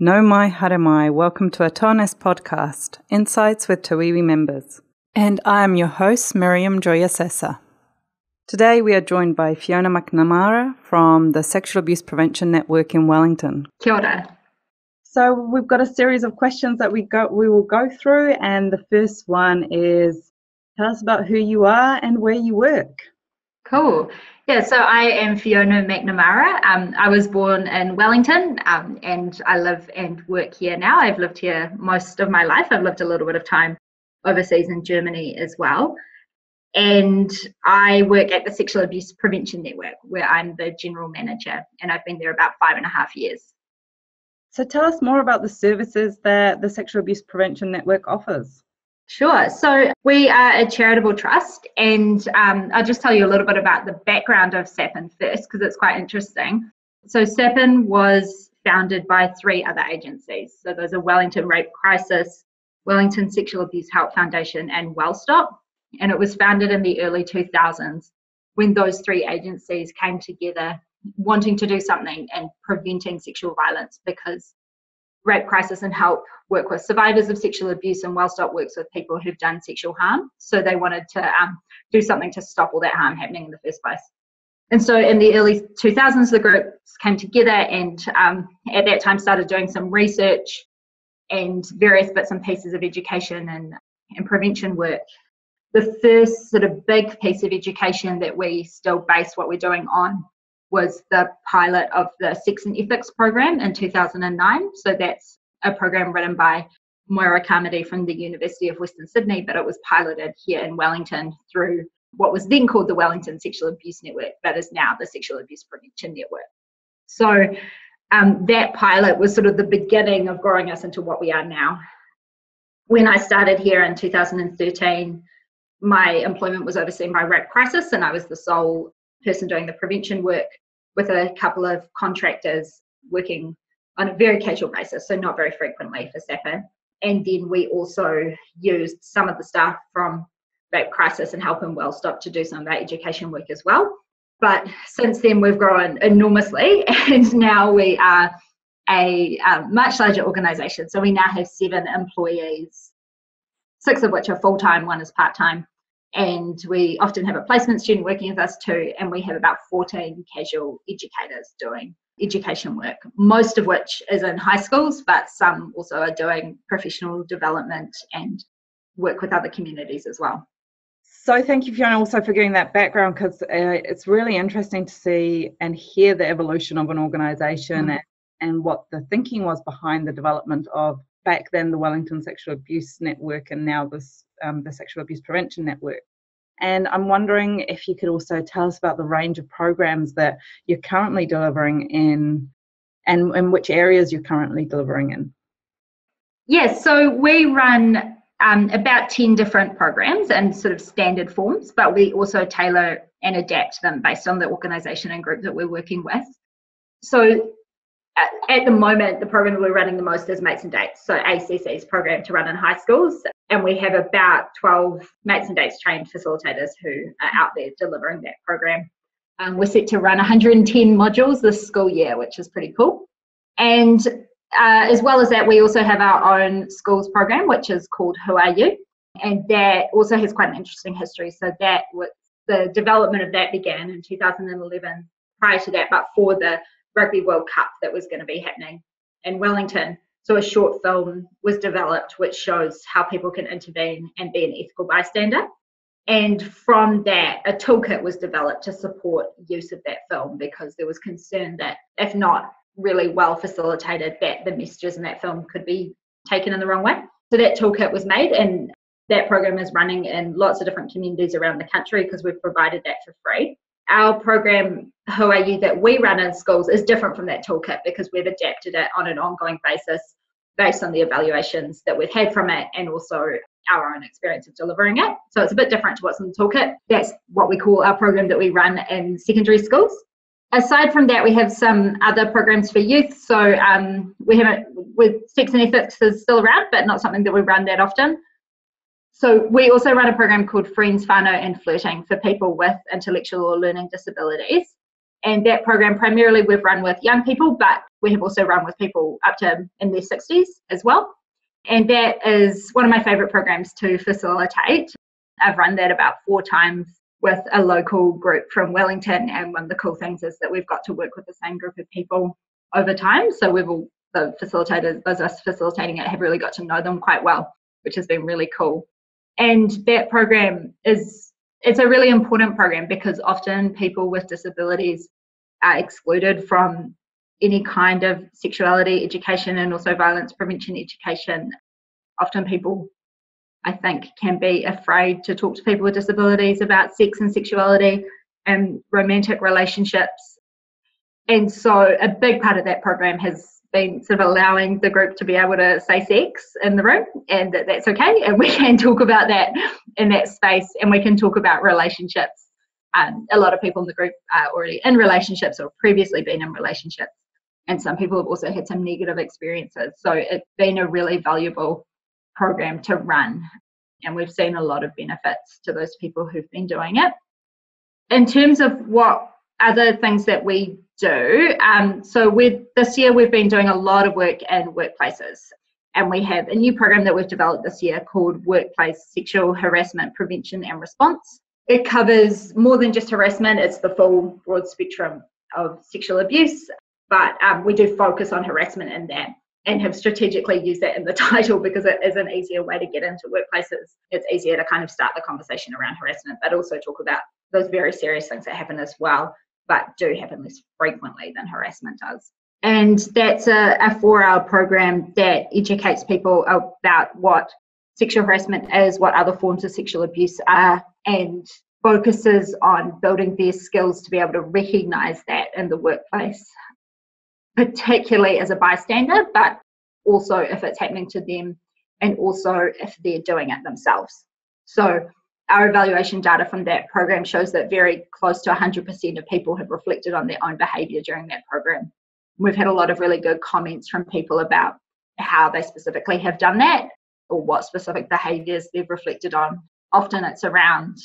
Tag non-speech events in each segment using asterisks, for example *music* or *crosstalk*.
No mai haere mai, welcome to a TOAH NNEST podcast, Insights with Tauiwi members. And I am your host, Miriam Joya Sessa. Today we are joined by Fiona McNamara from the Sexual Abuse Prevention Network in Wellington. Kia ora. So we've got a series of questions that we go we will go through and the first one is tell us about who you are and where you work. Cool. Yeah, so I am Fiona McNamara. Um, I was born in Wellington um, and I live and work here now. I've lived here most of my life. I've lived a little bit of time overseas in Germany as well. And I work at the Sexual Abuse Prevention Network, where I'm the general manager, and I've been there about five and a half years. So tell us more about the services that the Sexual Abuse Prevention Network offers. Sure. So we are a charitable trust, and um, I'll just tell you a little bit about the background of SAPN first because it's quite interesting. So SAPN was founded by three other agencies. So there's a Wellington Rape Crisis, Wellington Sexual Abuse Help Foundation, and WellStop. And it was founded in the early 2000s when those three agencies came together wanting to do something and preventing sexual violence because Rape Crisis and Help work with survivors of sexual abuse, and WellStop works with people who've done sexual harm. So they wanted to um, do something to stop all that harm happening in the first place. And so in the early 2000s, the groups came together and um, at that time started doing some research and various bits and pieces of education and, and prevention work. The first sort of big piece of education that we still base what we're doing on was the pilot of the Sex and Ethics program in 2009. So that's a program written by Moira Carmody from the University of Western Sydney, but it was piloted here in Wellington through what was then called the Wellington Sexual Abuse Network, but is now the Sexual Abuse Prevention Network. So um, that pilot was sort of the beginning of growing us into what we are now. When I started here in 2013, my employment was overseen by Rape Crisis, and I was the sole person doing the prevention work with a couple of contractors working on a very casual basis, so not very frequently for SAPN. And then we also used some of the staff from Rape Crisis and Help and WellStop to do some of our education work as well. But since then, we've grown enormously, *laughs* and now we are a um, much larger organisation. So we now have seven employees, six of which are full time, one is part time, and we often have a placement student working with us too and we have about 14 casual educators doing education work most of which is in high schools but some also are doing professional development and work with other communities as well so thank you fiona also for giving that background because uh, it's really interesting to see and hear the evolution of an organization mm. and, and what the thinking was behind the development of back then the wellington sexual abuse network and now this um, the Sexual Abuse Prevention Network. And I'm wondering if you could also tell us about the range of programs that you're currently delivering in and in which areas you're currently delivering in. Yes, so we run um, about 10 different programs and sort of standard forms, but we also tailor and adapt them based on the organisation and group that we're working with. So at, the moment, the program we're running the most is Mates and Dates, so ACC's program to run in high schools. And we have about 12 Mates and Dates trained facilitators who are out there delivering that program. Um, we're set to run 110 modules this school year, which is pretty cool. And uh, as well as that, we also have our own schools program, which is called Who Are You? And that also has quite an interesting history. So that was the development of that began in 2011. Prior to that, but for the Rugby World Cup that was going to be happening in Wellington. So a short film was developed which shows how people can intervene and be an ethical bystander. And from that, a toolkit was developed to support use of that film because there was concern that if not really well facilitated, that the messages in that film could be taken in the wrong way. So that toolkit was made and that program is running in lots of different communities around the country because we've provided that for free our program Who Are You that we run in schools is different from that toolkit because we've adapted it on an ongoing basis based on the evaluations that we've had from it and also our own experience of delivering it. So it's a bit different to what's in the toolkit. That's what we call our program that we run in secondary schools. Aside from that, we have some other programs for youth. So um, we haven't, with Sex and Ethics is still around, but not something that we run that often. So we also run a program called Friends, Whānau and Flirting for people with intellectual or learning disabilities. And that program primarily we've run with young people, but we have also run with people up to in their 60s as well. And that is one of my favourite programs to facilitate. I've run that about four times with a local group from Wellington. And one of the cool things is that we've got to work with the same group of people over time. So we've all, the facilitators, those us facilitating it, have really got to know them quite well, which has been really cool. And that program is it's a really important program because often people with disabilities are excluded from any kind of sexuality education and also violence prevention education. Often people I think, can be afraid to talk to people with disabilities about sex and sexuality and romantic relationships. And so, a big part of that program has been sort of allowing the group to be able to say sex in the room and that that's okay. And *laughs* we can talk about that in that space and we can talk about relationships. Um, a lot of people in the group are already in relationships or previously been in relationships. And some people have also had some negative experiences. So, it's been a really valuable program to run. And we've seen a lot of benefits to those people who've been doing it. In terms of what other things that we do, um, so with this year we've been doing a lot of work in workplaces. And we have a new program that we've developed this year called Workplace Sexual Harassment Prevention and Response. It covers more than just harassment, it's the full broad spectrum of sexual abuse, but um, we do focus on harassment in that and have strategically used that in the *laughs* title because it is an easier way to get into workplaces. It's easier to kind of start the conversation around harassment, but also talk about those very serious things that happen as well, but do happen less frequently than harassment does. And that's a, a four hour program that educates people about what sexual harassment is, what other forms of sexual abuse are, and focuses on building their skills to be able to recognize that in the workplace particularly as a bystander, but also if it's happening to them and also if they're doing it themselves. So our evaluation data from that program shows that very close to 100% of people have reflected on their own behaviour during that program. We've had a lot of really good comments from people about how they specifically have done that or what specific behaviours they've reflected on. Often it's around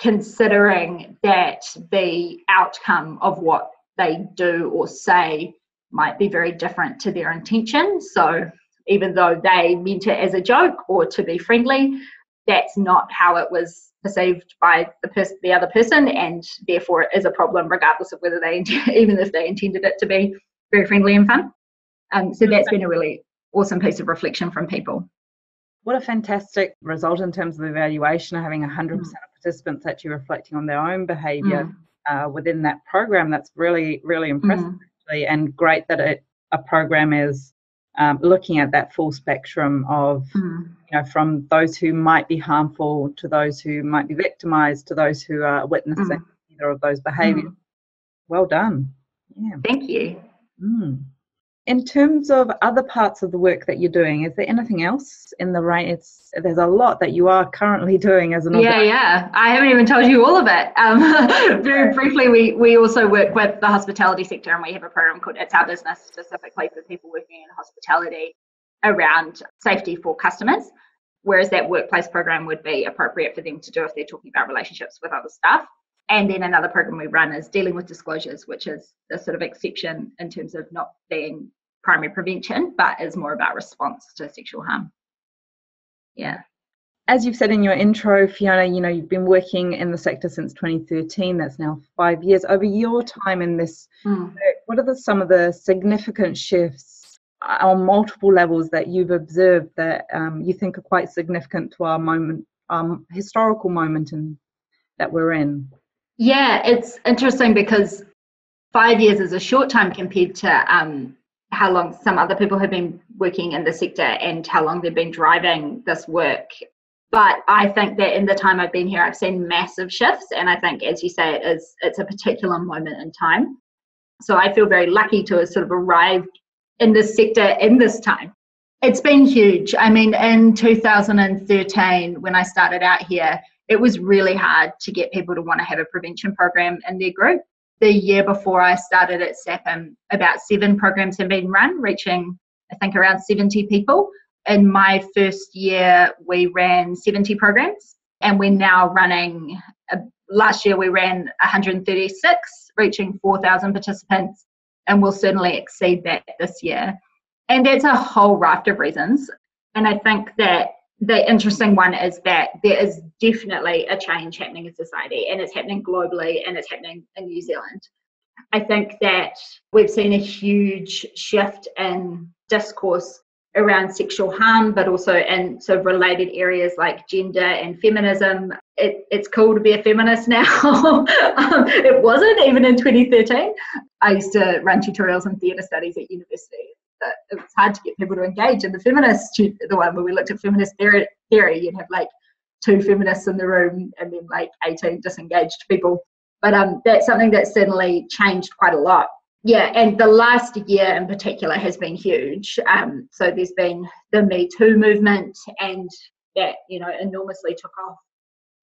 considering that the outcome of what they do or say might be very different to their intention. So even though they meant it as a joke or to be friendly, that's not how it was perceived by the person, the other person, and therefore it is a problem, regardless of whether they, *laughs* even if they intended it to be very friendly and fun. Um, so that's been a really awesome piece of reflection from people. What a fantastic result in terms of evaluation, of having 100% mm. of participants actually reflecting on their own behaviour mm. uh, within that program. That's really, really impressive. Mm actually, and great that it, a program is um, looking at that full spectrum of, mm. you know, from those who might be harmful to those who might be victimized to those who are witnessing mm. either of those behaviors. Mm. Well done. Yeah. Thank you. In terms of other parts of the work that you're doing, is there anything else in the right? It's there's a lot that you are currently *laughs* doing as an yeah, yeah. I haven't even told you all of it. Um, *laughs* very briefly, we we also work with the hospitality sector, and we have a program called It's Our Business, specifically for people working in hospitality around safety for customers. Whereas that workplace program would be appropriate for them to do if they're talking about relationships with other staff. And then another program we run is dealing with disclosures, which is the sort of exception in terms of not being primary prevention, but is more about response to sexual harm. Yeah. As you've said in your intro, Fiona, you know, you've been working in the sector since 2013. That's now five years. Over your time in this, mm. what are the, some of the significant shifts on multiple levels that you've observed that um, you think are quite significant to our moment, um, historical moment in, that we're in? Yeah, it's interesting because five years is a short time compared to um, how long some other people have been working in the sector and how long they've been driving this work. But I think that in the time I've been here, I've seen massive shifts, and I think, as you say, it is it's a particular moment in time. So I feel very lucky to have sort of arrived in this sector in this time. It's been huge. I mean, in 2013, when I started out here, it was really hard to get people to want to have a prevention program in their group the year before I started at SAPN, about seven programs have been run, reaching, I think, around 70 people. In my first year, we ran 70 programs, and we're now running. Uh, last year, we ran 136. reaching 4,000 participants, and we'll certainly exceed that this year. And that's a whole raft of reasons. And I think that the interesting one is that there is definitely a change happening in society, and it's happening globally, and it's happening in New Zealand. I think that we've seen a huge shift in discourse around sexual harm, but also in sort of related areas like gender and feminism. It, it's cool to be a feminist now. *laughs* um, it wasn't even in 2013. I used to run tutorials in theatre studies at university. It was hard to get people to engage in the feminist, the one where we looked at feminist theory, you'd have like two feminists in the room and then like 18 disengaged people. But um, that's something that's certainly changed quite a lot yeah, and the last year in particular has been huge. Um, so there's been the Me Too movement, and that you know enormously took off.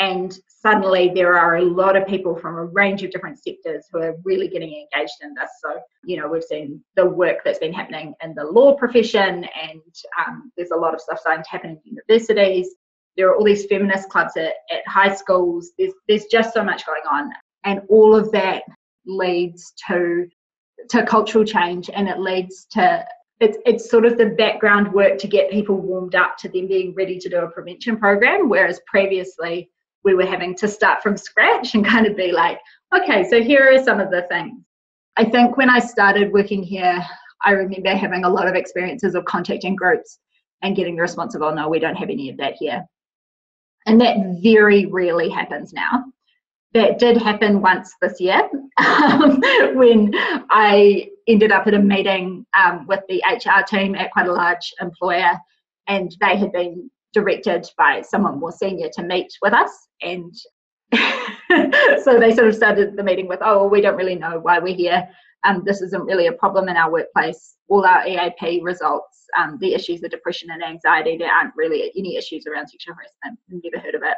And suddenly there are a lot of people from a range of different sectors who are really getting engaged in this. So you know we've seen the work that's been happening in the law profession, and um, there's a lot of stuff starting to happen in universities. There are all these feminist clubs at, at high schools. There's there's just so much going on, and all of that leads to to cultural change and it leads to it's, it's sort of the background work to get people warmed up to them being ready to do a prevention program whereas previously we were having to start from scratch and kind of be like okay so here are some of the things. I think when i started working here i remember having a lot of experiences of contacting groups and getting the response of oh no we don't have any of that here. And that very rarely happens now. That did happen once this year *laughs* um, when I ended up at a meeting um, with the HR team at quite a large employer, and they had been directed by someone more senior to meet with us. And *laughs* so they sort of started the meeting with, Oh, we don't really know why we're here. Um, this isn't really a problem in our workplace. All our EAP results, um, the issues of depression and anxiety, there aren't really any issues around sexual harassment. Never heard of it.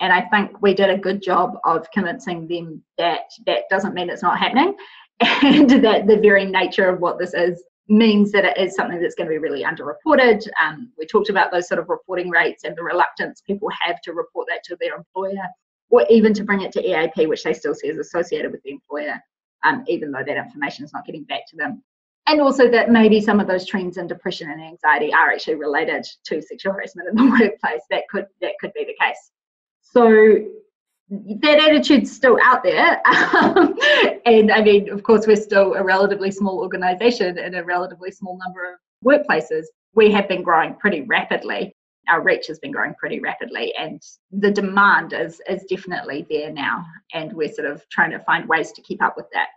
And I think we did a good job of convincing them that that doesn't mean it's not happening *laughs* and that the very nature of what this is means that it is something that's going to be really underreported. Um, we talked about those sort of reporting rates and the reluctance people have to report that to their employer or even to bring it to EAP, which they still see as associated with the employer, um, even though that information is not getting back to them. And also that maybe some of those trends in depression and anxiety are actually related to sexual harassment in the *laughs* workplace. That could that could be the case. So that attitude's still out there. *laughs* Um, and I mean, of course, we're still a relatively small organization in a relatively small number of workplaces. We have been growing pretty rapidly. Our reach has been growing pretty rapidly, and the demand is, is definitely there now. And we're sort of trying to find ways to keep up with that.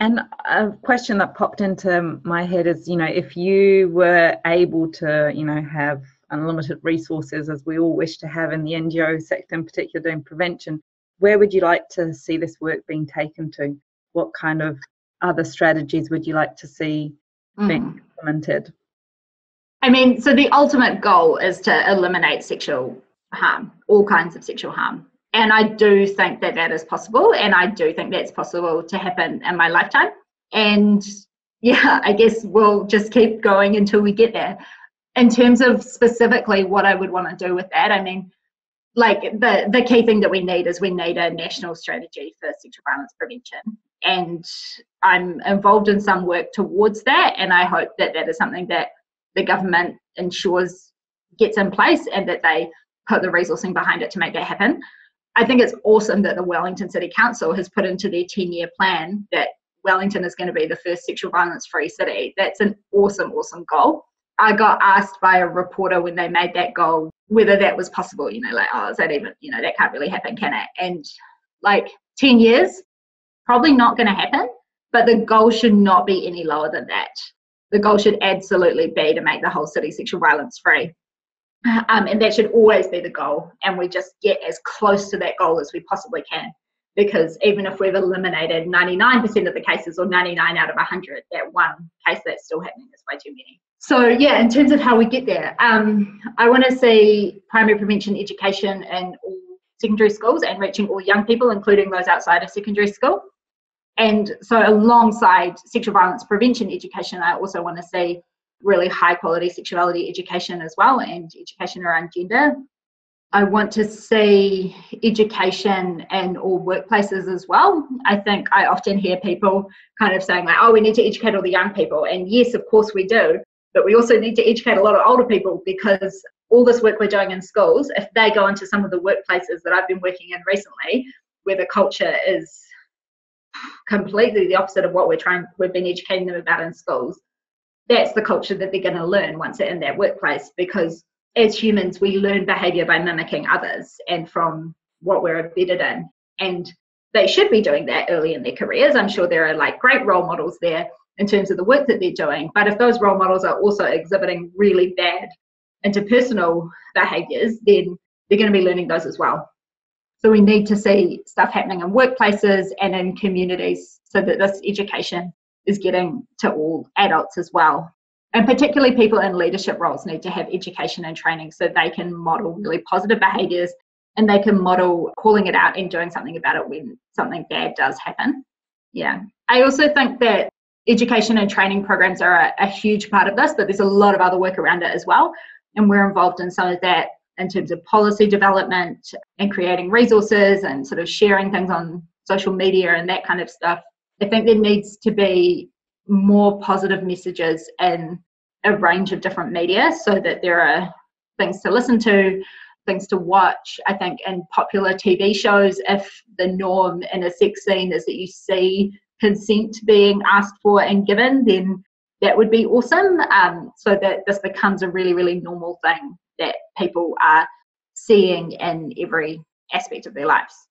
And a question that popped into my head is, you know, if you were able to, you know, have unlimited resources as we all wish to have in the NGO sector, in particular doing prevention, where would you like to see this work being taken to? What kind of other strategies would you like to see being mm. implemented? I mean, so the ultimate goal is to eliminate sexual harm, all kinds of sexual harm. And I do think that that is possible, and I do think that's possible to happen in my lifetime. And yeah, I guess we'll just keep going until we get there in terms of specifically what I would want to do with that, I mean, like the the key thing that we need is we need a national strategy for sexual violence prevention, and I'm involved in some work towards that, and I hope that that is something that the government ensures gets in place and that they put the resourcing behind it to make that happen. I think it's awesome that the Wellington City Council has put into their 10 year plan that Wellington is going to be the first sexual violence free city. That's an awesome, awesome goal. I got asked by a reporter when they made that goal whether that was possible. You know, like, oh, is that even, you know, that can't really happen, can it? And like 10 years, probably not going to happen, but the goal should not be any lower than that. The goal should absolutely be to make the whole city sexual violence free. Um, and that should always be the goal. And we just get as close to that goal as we possibly can. Because even if we've eliminated 99% of the cases or 99 out of 100, that one case that's still happening is way too many. So yeah in terms of how we get there um, i want to see primary prevention education in all secondary schools and reaching all young people including those outside of secondary school. And so alongside sexual violence prevention education i also want to see really high quality sexuality education as well and education around gender I want to see education and all workplaces as well. I think I often hear people kind of saying, like, oh, we need to educate all the young people. And yes, of course we do. But we also need to educate a lot of older people because all this work we're doing in schools, if they go into some of the workplaces that I've been working in recently, where the culture is completely the opposite of what we're trying, we've been educating them about in schools, that's the culture that they're going to learn once they're in that workplace because as humans, we learn behavior by mimicking others and from what we're embedded in. And they should be doing that early in their careers. I'm sure there are like great role models there in terms of the work that they're doing. But if those role models are also exhibiting really bad interpersonal behaviors, then they're going to be learning those as well. So we need to see stuff happening in workplaces and in communities so that this education is getting to all adults as well and particularly people in leadership roles need to have education and training so they can model really positive behaviors and they can model calling it out and doing something about it when something bad does happen. Yeah. I also think that education and training programs are a, a, huge part of this, but there's a lot of other work around it as well. And we're involved in some of that in terms of policy development and creating resources and sort of sharing things on social media and that kind of stuff. I think there needs to be more positive messages in a range of different media so that there are things to listen to things to watch. I think in popular tv shows if the norm in a sex scene is that you see consent being asked for and given then that would be awesome. Um, so that this becomes a really really normal thing that people are seeing in every aspect of their lives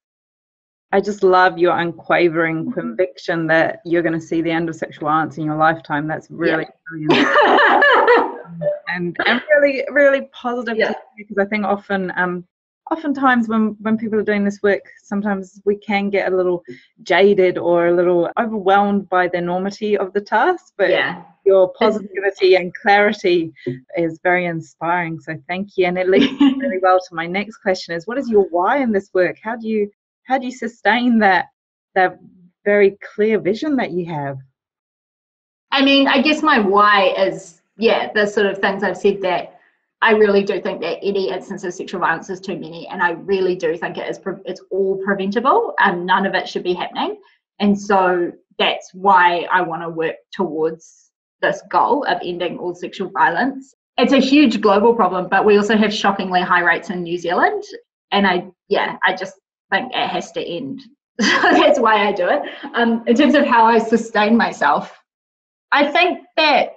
I just love your unquavering conviction that you're going to see the end of sexual violence in your lifetime. That's really yeah. *laughs* and and really really positive yeah. because I think often um oftentimes when when people are doing this work sometimes we can get a little jaded or a little overwhelmed by the enormity of the task but yeah. your positivity and clarity is very inspiring so thank you and it leads *laughs* really well to my next question is what is your why in this work how do you how do you sustain that that very clear vision that you have? I mean, I guess my why is yeah, the sort of things I've said that I really do think that any instance of sexual violence is too many, and I really do think it is it's all preventable, and none of it should be happening. And so that's why I want to work towards this goal of ending all sexual violence. It's a huge global problem, but we also have shockingly high rates in New Zealand. And I, yeah, I just think it has to end. *laughs* that's why I do it. Um, in terms of how I sustain myself, I think that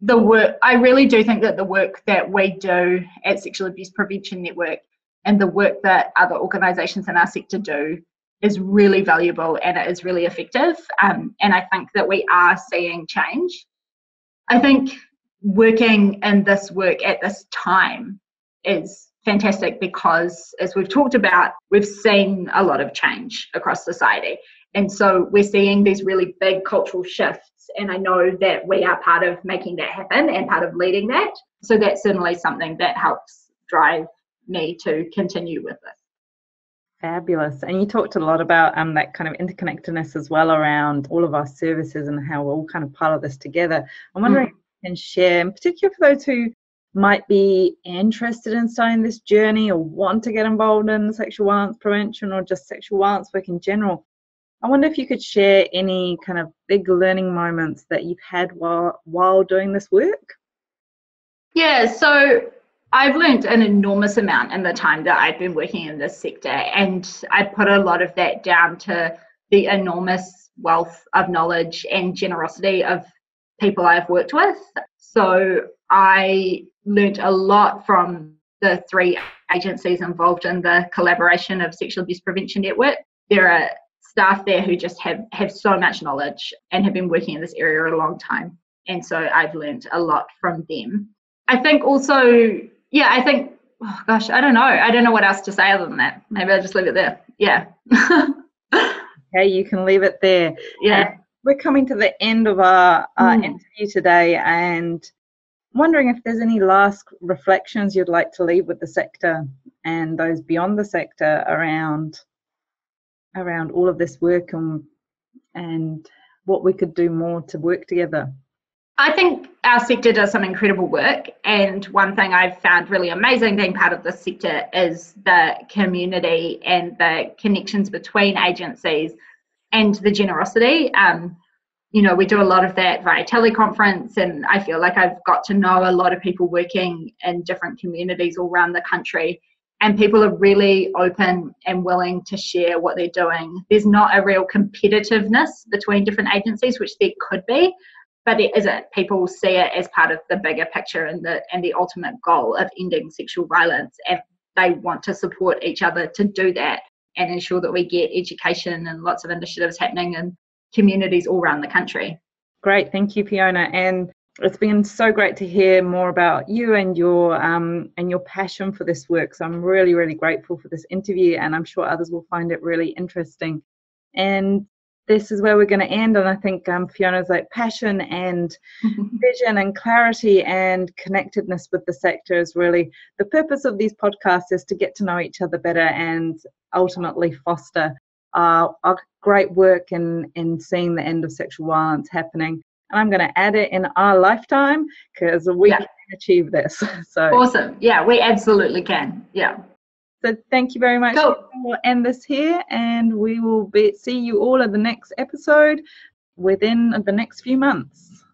the work, I really do think that the work that we do at Sexual Abuse Prevention Network and the work that other organisations in our sector do is really valuable and it is really effective. Um, and I think that we are seeing change. I think working in this work at this time is fantastic because, as we've talked about, we've seen a lot of change across society. And so we're seeing these really big cultural shifts. And I know that we are part of making that happen and part of leading that. So that's certainly something that helps drive me to continue with this. Fabulous. And you talked a lot about um, that kind of interconnectedness as well around all of our services and how we're all kind of part of this together. I'm wondering mm. if you can share, in particular for those who might be interested in starting this journey or want to get involved in sexual violence prevention or just sexual violence work in general, I wonder if you could share any kind of big learning moments that you've had while while doing this work. Yeah, so I've learned an enormous amount in the time that I've been working in this sector, and I put a lot of that down to the enormous wealth of knowledge and generosity of people I've worked with. So I learnt a lot from the three agencies involved in the collaboration of Sexual Abuse Prevention Network. There are staff there who just have, have so much knowledge and have been working in this area a long time. And so I've learned a lot from them. I think also, yeah, I think, oh gosh, I don't know. I don't know what else to say other than that. Maybe I'll just leave it there. Yeah. *laughs* okay, you can leave it there. Yeah. we're coming to the end of our, our mm. interview today, and wondering if there's any last reflections you'd like to leave with the sector and those beyond the sector around around all of this work and and what we could do more to work together. I think our sector does some incredible work, and one thing I've found really amazing being part of this sector is the community and the connections between agencies and the generosity. Um, you know, we do a lot of that via teleconference, and I feel like I've got to know a lot of people working in different communities all around the country. And people are really open and willing to share what they're doing. There's not a real competitiveness between different agencies, which there could be, but it isn't. People see it as part of the bigger picture and the and the ultimate goal of ending sexual violence, and they want to support each other to do that and ensure that we get education and lots of initiatives happening in communities all around the country. Great, thank you, Fiona. And it's been so great to hear more about you and your um, and your passion for this work. So I'm really, really grateful for this interview, and I'm sure others will find it really interesting. And this is where we're going to end. And I think um, Fiona's like passion and *laughs* vision and clarity and connectedness with the sector is really the purpose of these podcasts is to get to know each other better and ultimately foster uh, our great work in, in seeing the end of sexual violence happening. And I'm going to add it in our lifetime because we yeah. can achieve this. *laughs* So awesome. Yeah, we absolutely can. Yeah. So thank you very much. Cool. We'll end this here and we will be, see you all at the next episode within the next few months.